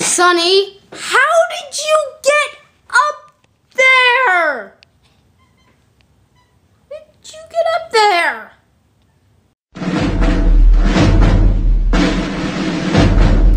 Sonny, how